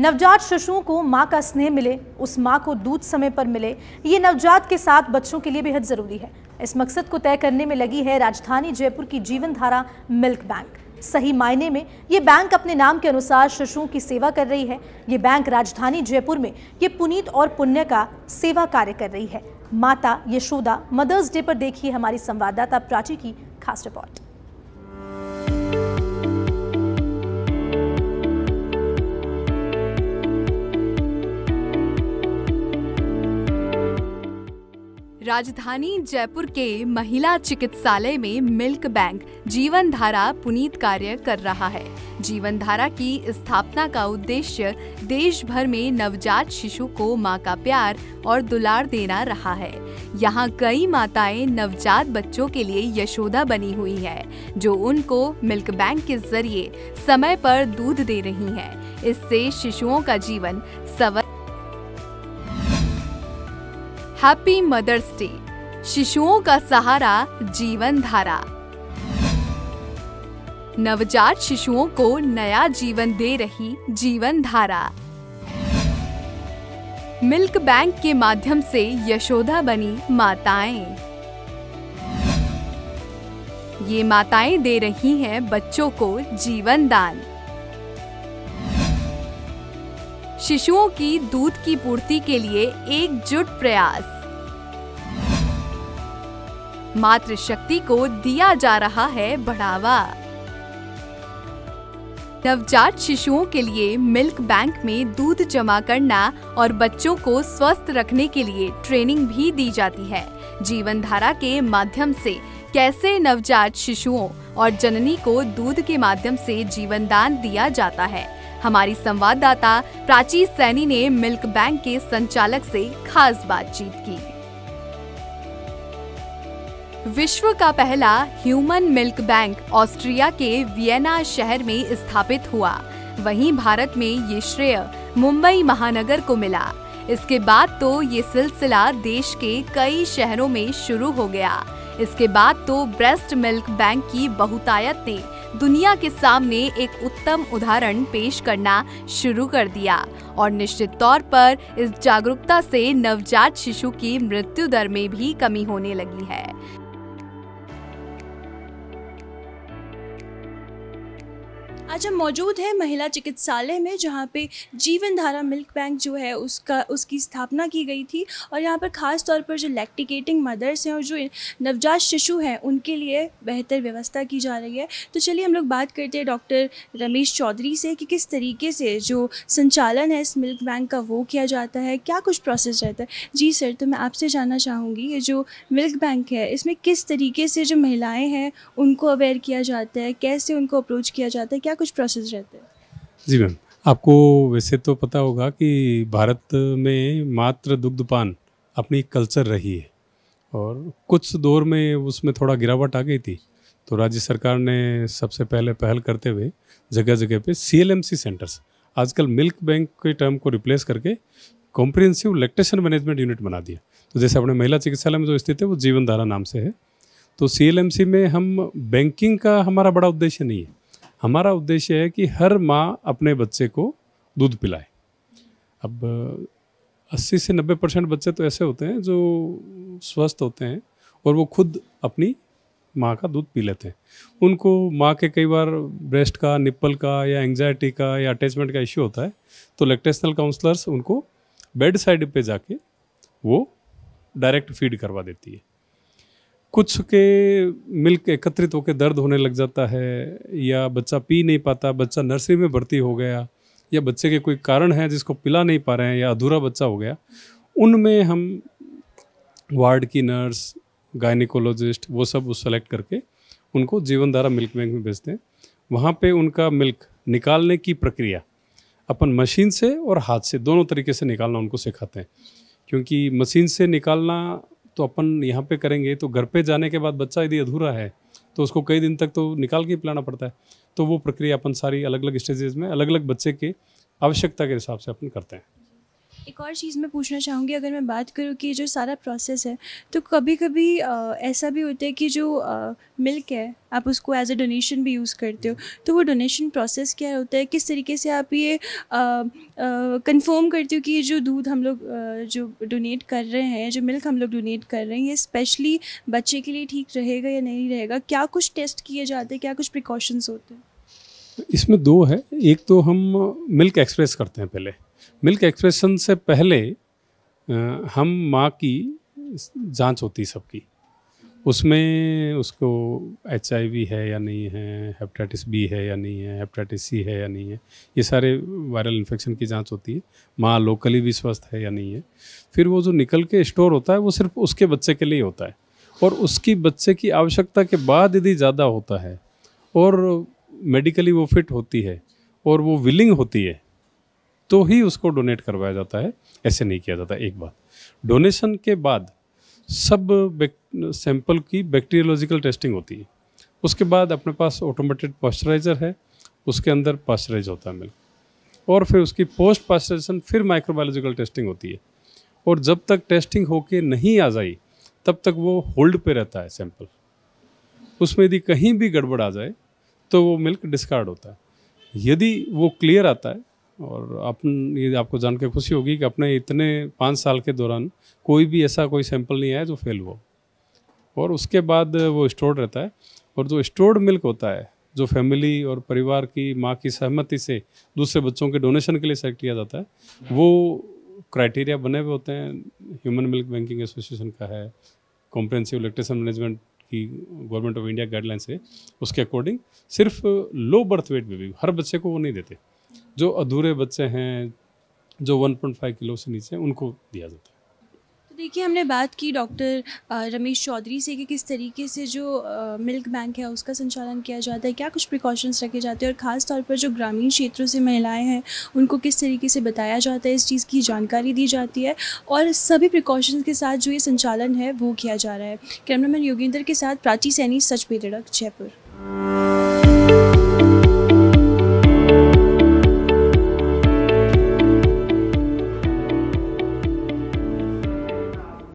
नवजात शिशुओं को माँ का स्नेह मिले, उस माँ को दूध समय पर मिले। ये नवजात के साथ बच्चों के लिए बेहद ज़रूरी है। इस मकसद को तय करने में लगी है राजधानी जयपुर की जीवन धारा मिल्क बैंक। सही मायने में ये बैंक अपने नाम के अनुसार शिशुओं की सेवा कर रही है। ये बैंक राजधानी जयपुर में ये पुनीत और पुण्य का सेवा कार्य कर रही है। माता यशोदा मदर्स डे पर देखिए हमारी संवाददाता प्राची की खास रिपोर्ट। राजधानी जयपुर के महिला चिकित्सालय में मिल्क बैंक जीवन धारा पुनीत कार्य कर रहा है जीवन धारा की स्थापना का उद्देश्य देश भर में नवजात शिशु को माँ का प्यार और दुलार देना रहा है यहाँ कई माताएँ नवजात बच्चों के लिए यशोदा बनी हुई है, जो उनको मिल्क बैंक के ज़रिए समय पर दूध दे रही हैं। इससे शिशुओं का जीवन सवर हैप्पी मदर्स डे शिशुओं का सहारा जीवन धारा। नवजात शिशुओं को नया जीवन दे रही जीवन धारा। मिल्क बैंक के माध्यम से यशोदा बनी माताएँ। ये माताएँ दे रही हैं बच्चों को जीवन दान शिशुओं की दूध की पूर्ति के लिए एकजुट प्रयास। मातृ शक्ति को दिया जा रहा है बढ़ावा। नवजात शिशुओं के लिए मिल्क बैंक में दूध जमा करना और बच्चों को स्वस्थ रखने के लिए ट्रेनिंग भी दी जाती है। जीवन धारा के माध्यम से कैसे नवजात शिशुओं और जननी को दूध के माध्यम से जीवन दान दिया जाता है? हमारी संवाददाता प्राची सैनी ने मिल्क बैंक के संचालक से खास बातचीत की। विश्व का पहला ह्यूमन मिल्क बैंक ऑस्ट्रिया के वियना शहर में स्थापित हुआ। वहीं भारत में ये श्रेय मुंबई महानगर को मिला। इसके बाद तो ये सिलसिला देश के कई शहरों में शुरू हो गया। इसके बाद तो ब्रेस्ट मिल्क बैंक की बहुतायत ने दुनिया के सामने एक उत्तम उदाहरण पेश करना शुरू कर दिया और निश्चित तौर पर इस जागरूकता से नवजात शिशु की मृत्यु दर में भी कमी होने लगी है। आज हम मौजूद हैं महिला चिकित्सालय में, जहाँ पे जीवन धारा मिल्क बैंक जो है उसका, उसकी स्थापना की गई थी। और यहाँ पर ख़ास तौर पर जो लैक्टिकेटिंग मदर्स हैं और जो नवजात शिशु हैं, उनके लिए बेहतर व्यवस्था की जा रही है। तो चलिए हम लोग बात करते हैं डॉक्टर रमेश चौधरी से कि किस तरीके से जो संचालन है इस मिल्क बैंक का वो किया जाता है, क्या कुछ प्रोसेस रहता है। जी सर तो मैं आपसे जानना चाहूँगी ये जो मिल्क बैंक है, इसमें किस तरीके से जो महिलाएँ हैं, उनको अवेयर किया जाता है, कैसे उनको अप्रोच किया जाता है, क्या कुछ प्रोसेस रहते हैं। जी मैम, आपको वैसे तो पता होगा कि भारत में मात्र दुग्धपान अपनी कल्चर रही है और कुछ दौर में उसमें थोड़ा गिरावट आ गई थी। तो राज्य सरकार ने सबसे पहले पहल करते हुए जगह जगह पे सी सेंटर्स आजकल मिल्क बैंक के टर्म को रिप्लेस करके कॉम्प्रिहेंसिव लैक्टेशन मैनेजमेंट यूनिट बना दिया। तो जैसे अपने महिला चिकित्सालय में जो स्थित है, वो जीवनधारा नाम से है। तो सीएलएमसी में हम बैंकिंग का हमारा बड़ा उद्देश्य नहीं है। हमारा उद्देश्य है कि हर माँ अपने बच्चे को दूध पिलाए। अब 80 से 90 परसेंट बच्चे तो ऐसे होते हैं जो स्वस्थ होते हैं और वो खुद अपनी माँ का दूध पी लेते हैं। उनको माँ के कई बार ब्रेस्ट का, निप्पल का या एंग्जाइटी का या अटैचमेंट का इश्यू होता है तो लेक्टेशनल काउंसलर्स उनको बेड साइड पे जाके वो डायरेक्ट फ़ीड करवा देती है। कुछ के मिल्क एकत्रित होकर दर्द होने लग जाता है, या बच्चा पी नहीं पाता, बच्चा नर्सरी में भर्ती हो गया, या बच्चे के कोई कारण है जिसको पिला नहीं पा रहे हैं, या अधूरा बच्चा हो गया, उनमें हम वार्ड की नर्स, गायनिकोलॉजिस्ट, वो सब उस सेलेक्ट करके उनको जीवनधारा मिल्क बैंक में भेजते हैं। वहाँ पे उनका मिल्क निकालने की प्रक्रिया अपन मशीन से और हाथ से, दोनों तरीके से निकालना उनको सिखाते हैं। क्योंकि मशीन से निकालना तो अपन यहाँ पे करेंगे तो घर पे जाने के बाद बच्चा यदि अधूरा है तो उसको कई दिन तक तो निकाल के पिलाना पड़ता है। तो वो प्रक्रिया अपन सारी अलग अलग स्टेजेस में अलग अलग बच्चे के आवश्यकता के हिसाब से अपन करते हैं। एक और चीज़ मैं पूछना चाहूँगी, अगर मैं बात करूँ कि जो सारा प्रोसेस है तो कभी कभी ऐसा भी होता है कि जो मिल्क है, आप उसको एज अ डोनेशन भी यूज़ करते हो तो वो डोनेशन प्रोसेस क्या होता है? किस तरीके से आप ये कंफर्म करते हो कि ये जो दूध हम लोग जो डोनेट कर रहे हैं, जो मिल्क हम लोग डोनेट कर रहे हैं, ये स्पेशली बच्चे के लिए ठीक रहेगा या नहीं रहेगा? क्या कुछ टेस्ट किए जाते हैं? क्या कुछ प्रिकॉशंस होते हैं? इसमें दो है। एक तो हम मिल्क एक्सप्रेस करते हैं पहले। मिल्क एक्सप्रेशन से पहले हम माँ की जाँच होती सबकी। उसमें उसको एचआईवी है या नहीं है, हेपेटाइटिस बी है या नहीं है, हेपेटाइटिस सी है या नहीं है, ये सारे वायरल इन्फेक्शन की जाँच होती है। माँ लोकली भी स्वस्थ है या नहीं है। फिर वो जो निकल के स्टोर होता है, वो सिर्फ़ उसके बच्चे के लिए होता है। और उसकी बच्चे की आवश्यकता के बाद यदि ज़्यादा होता है, और मेडिकली वो फिट होती है, और वो विलिंग होती है तो ही उसको डोनेट करवाया जाता है। ऐसे नहीं किया जाता, एक बात। डोनेशन के बाद सब सैंपल की बैक्टीरियोलॉजिकल टेस्टिंग होती है। उसके बाद अपने पास ऑटोमेटेड पॉस्चराइजर है, उसके अंदर पॉस्चराइज होता है मिल्क और फिर उसकी पोस्ट पॉस्चराइजेशन फिर माइक्रोबायोलॉजिकल टेस्टिंग होती है। और जब तक टेस्टिंग होके नहीं आ जाए तब तक वो होल्ड पे रहता है सैंपल उसमें यदि कहीं भी गड़बड़ आ जाए तो वो मिल्क डिस्कार्ड होता है। यदि वो क्लियर आता है और अपन ये आपको जान के खुशी होगी कि अपने इतने पाँच साल के दौरान कोई भी ऐसा कोई सैंपल नहीं आया जो फेल हुआ और उसके बाद वो स्टोर्ड रहता है और जो स्टोर्ड मिल्क होता है, जो फैमिली और परिवार की माँ की सहमति से दूसरे बच्चों के डोनेशन के लिए सेलेक्ट किया जाता है, वो क्राइटेरिया बने हुए होते हैं। ह्यूमन मिल्क बैंकिंग एसोसिएशन का है कॉम्प्रेंसिव इलेक्ट्रिशन मैनेजमेंट की गवर्नमेंट ऑफ़ इंडिया गाइडलाइन है उसके अकॉर्डिंग सिर्फ़ लो बर्थ वेट बेबी हर बच्चे को वो नहीं देते। जो अधूरे बच्चे हैं, जो 1.5 किलो से नीचे उनको दिया जाता है। तो देखिए, हमने बात की डॉक्टर रमेश चौधरी से कि किस तरीके से जो मिल्क बैंक है, उसका संचालन किया जाता है, क्या कुछ प्रिकॉशंस रखे जाते हैं और ख़ास तौर पर जो ग्रामीण क्षेत्रों से महिलाएँ हैं, उनको किस तरीके से बताया जाता है, इस चीज़ की जानकारी दी जाती है और सभी प्रिकॉशंस के साथ जो ये संचालन है, वो किया जा रहा है। कैमरामैन योगेंद्र के साथ प्राची सैनी सच पे जयपुर।